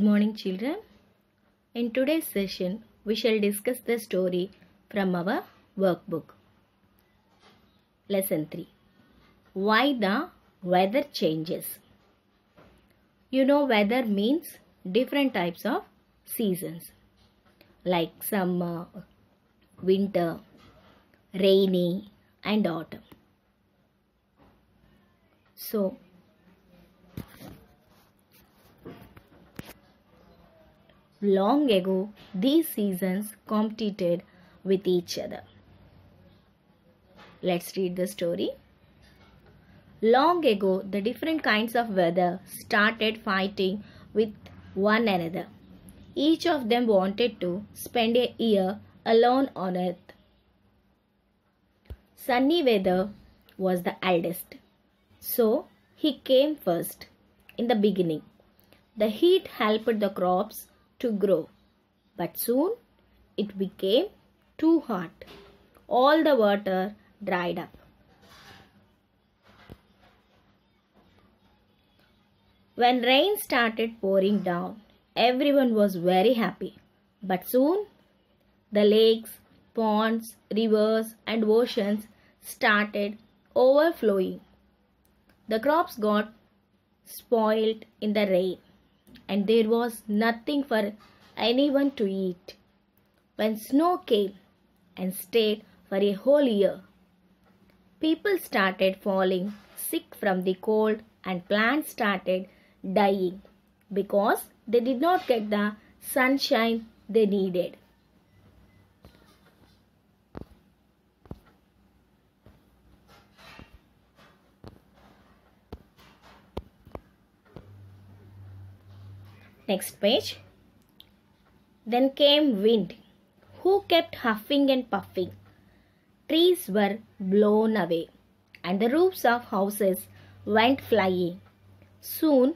morning, children. In today's session, we shall discuss the story from our workbook. Lesson 3 Why the weather changes. You know, weather means different types of seasons like summer, winter, rainy, and autumn. So, long ago, these seasons competed with each other. Let's read the story. Long ago, the different kinds of weather started fighting with one another. Each of them wanted to spend a year alone on earth. Sunny weather was the eldest, so he came first in the beginning. The heat helped the crops to grow, but soon it became too hot. All the water dried up. When rain started pouring down, everyone was very happy. But soon the lakes, ponds, rivers, and oceans started overflowing. The crops got spoiled in the rain, and there was nothing for anyone to eat. When snow came and stayed for a whole year, people started falling sick from the cold, and plants started dying because they did not get the sunshine they needed. Next page. Then came wind, who kept huffing and puffing. Trees were blown away, and the roofs of houses went flying. Soon,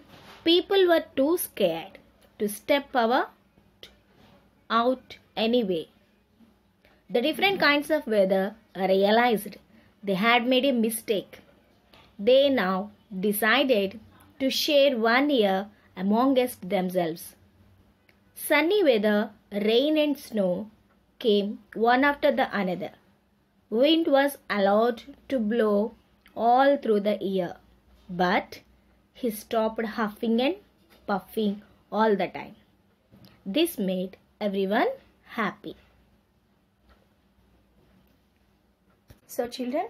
people were too scared to step out, out anyway. The different kinds of weather realized they had made a mistake. They now decided to share one year amongst themselves. Sunny weather, rain and snow came one after the another. Wind was allowed to blow all through the year, but he stopped huffing and puffing all the time. This made everyone happy. So, children,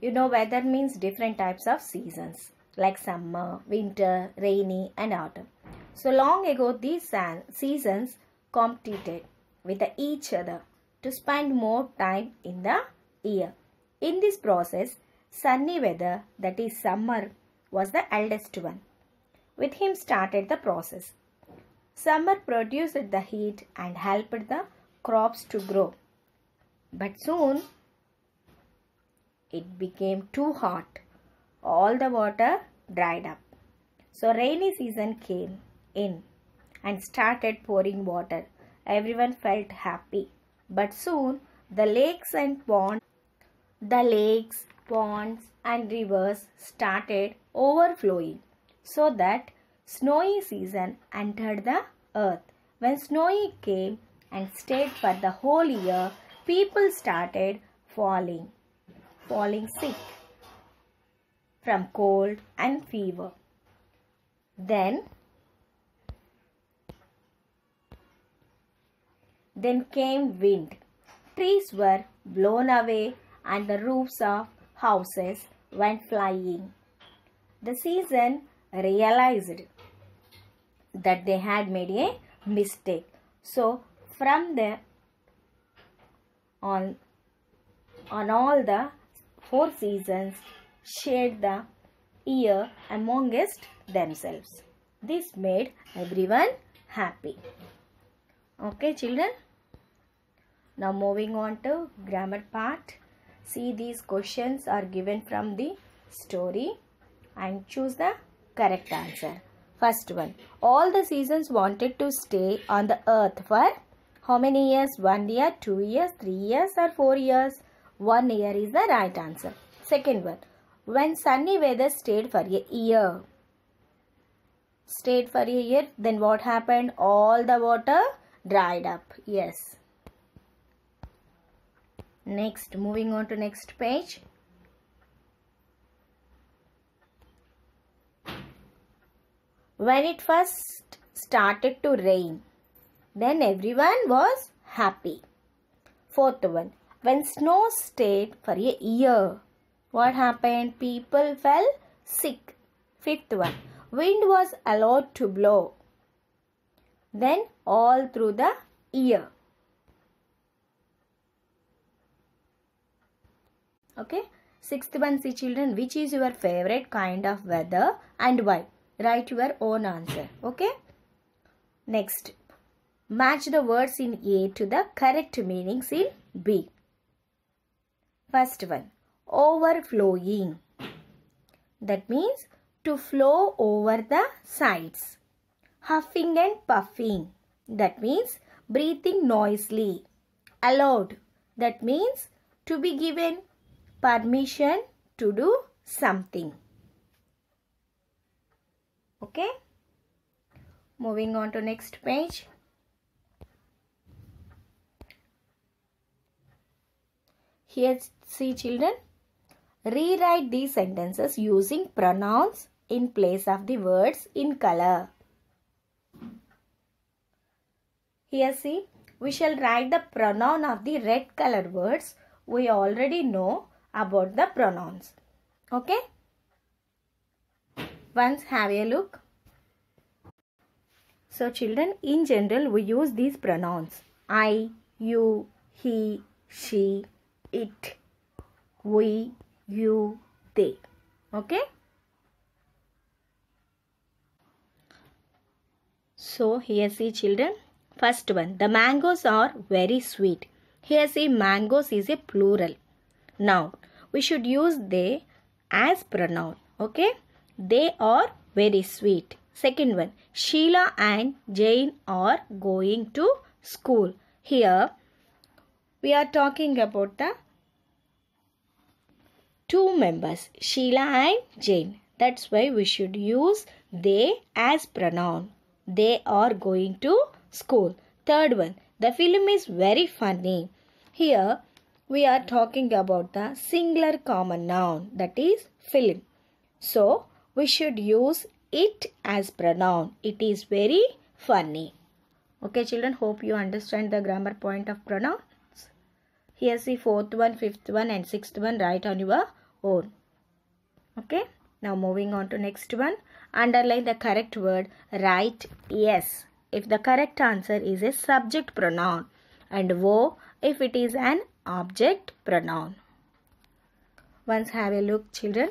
you know weather means different types of seasons like summer, winter, rainy, and autumn. So long ago, these seasons competed with each other to spend more time in the year. In this process, sunny weather, that is summer, was the eldest one. With him started the process. Summer produced the heat and helped the crops to grow. But soon it became too hot. All the water dried up. So rainy season came in and started pouring water. Everyone felt happy. But soon the lakes and ponds, the lakes, ponds and rivers started overflowing so that snowy season entered the earth. When snowy came and stayed for the whole year, people started falling, falling sick from cold and fever. Then, then came wind. Trees were blown away and the roofs of houses went flying. The season realized that they had made a mistake. So, from the on on all the four seasons shared the year amongst themselves. This made everyone happy. Okay, children. Now moving on to grammar part. See these questions are given from the story and choose the correct answer. First one. All the seasons wanted to stay on the earth for how many years? One year, two years, three years or four years? One year is the right answer. Second one. When sunny weather stayed for a year. stayed for a year, then what happened? All the water dried up. Yes. Next, moving on to next page. When it first started to rain, then everyone was happy. Fourth one, when snow stayed for a year, what happened? People fell sick. Fifth one, wind was allowed to blow. Then all through the year. Okay. Sixth one, see children, which is your favorite kind of weather and why? Write your own answer. Okay. Next, match the words in A to the correct meanings in B. First one, overflowing. That means to flow over the sides. Huffing and puffing. That means breathing noisily. Allowed. That means to be given permission to do something. Okay. Moving on to next page. Here see children. Rewrite these sentences using pronouns in place of the words in color. Here see, we shall write the pronoun of the red colored words. We already know about the pronouns. Okay? Once have a look. So children, in general, we use these pronouns. I, you, he, she, it, we, you, they. Okay? So here see children. First one, the mangoes are very sweet. Here see mangoes is a plural. Now, we should use they as pronoun. Okay? They are very sweet. Second one, Sheila and Jane are going to school. Here, we are talking about the two members, Sheila and Jane. That's why we should use they as pronoun. They are going to school. Third one, the film is very funny. Here, we are talking about the singular common noun that is film. So, we should use it as pronoun. It is very funny. Okay children, hope you understand the grammar point of pronouns. Here's the fourth one, fifth one and sixth one write on your own. Okay. Now moving on to next one. Underline the correct word. Write yes if the correct answer is a subject pronoun and wo if it is an object pronoun. Once have a look children.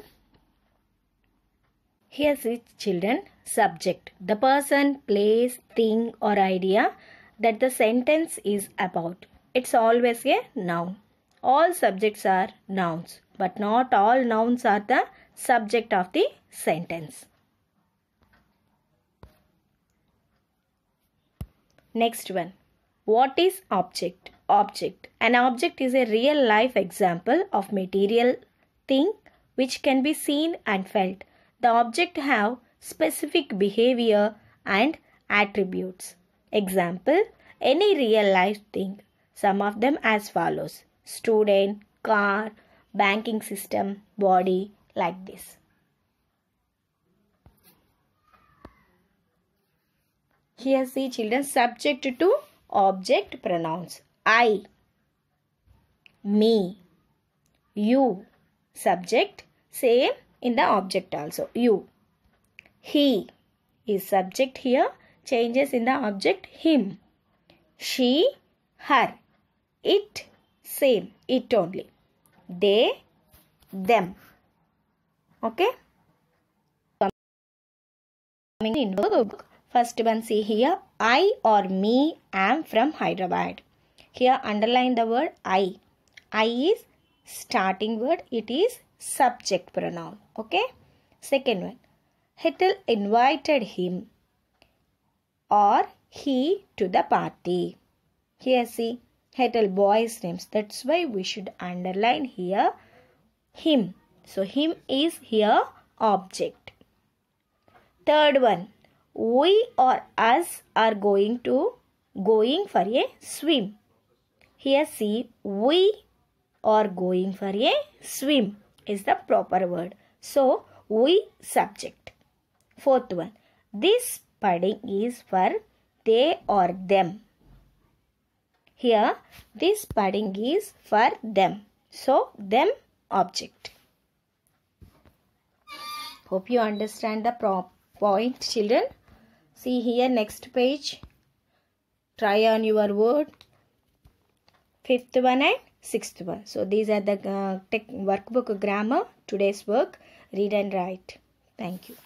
Here's it children. Subject. The person, place, thing or idea that the sentence is about. It's always a noun. All subjects are nouns but not all nouns are the subject of the sentence. Next one. What is object? Object. An object is a real life example of material thing which can be seen and felt. The object have specific behavior and attributes. Example, any real life thing. Some of them as follows. Student, car, banking system, body, like this. Here see children subject to object pronouns. I, me, you. Subject same in the object also. You. He is subject here. Changes in the object him. She, her. It, same. It only. They, them. Okay. Coming in book. First one see here. I or me am from Hyderabad. Here underline the word I. I is starting word. It is subject pronoun. Okay. Second one. Ethel invited him or he to the party. Here see. Ethel boys names. That's why we should underline here him. So him is here object. Third one. we or us are going to going for a swim. Here see we are going for a swim is the proper word. So we subject. Fourth one. This pudding is for they or them. Here this pudding is for them. So them object. Hope you understand the point children. See here next page. Try on your word. Fifth one and sixth one. So these are the uh, workbook grammar. Today's work. Read and write. Thank you.